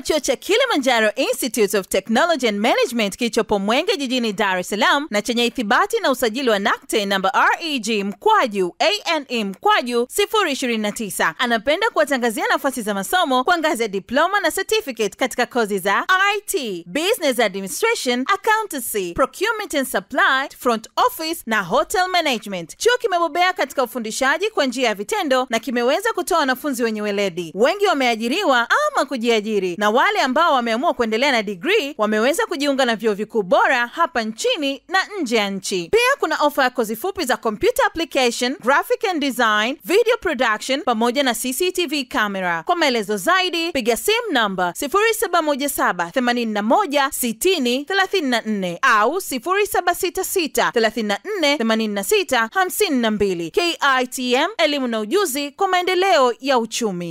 chuo cha Kilimanjaro Institute of Technology and Management kilichopo Mwenge jijini Dar es Salaam na chenye ithibati na usajili wa NACTE namba REG mkwaju ane mkwaju 029 anapenda kuwatangazia nafasi za masomo kwa ngazi ya diploma na certificate katika kozi za IT, Business Administration, Accountancy, Procurement and Supply, Front Office na Hotel Management. Chuo kimebobea katika ufundishaji kwa njia ya vitendo na kimeweza kutoa wanafunzi wenye weledi. Wengi wameajiriwa ama kujiajiri, na wale ambao wameamua kuendelea na digrii wameweza kujiunga na vyuo vikuu bora hapa nchini na nje ya nchi. Pia kuna ofa ya kozi fupi za computer application, graphic and design, video production pamoja na CCTV camera. Kwa maelezo zaidi piga simu namba 0717816034 au 0766348652. KITM, elimu na ujuzi kwa maendeleo ya uchumi.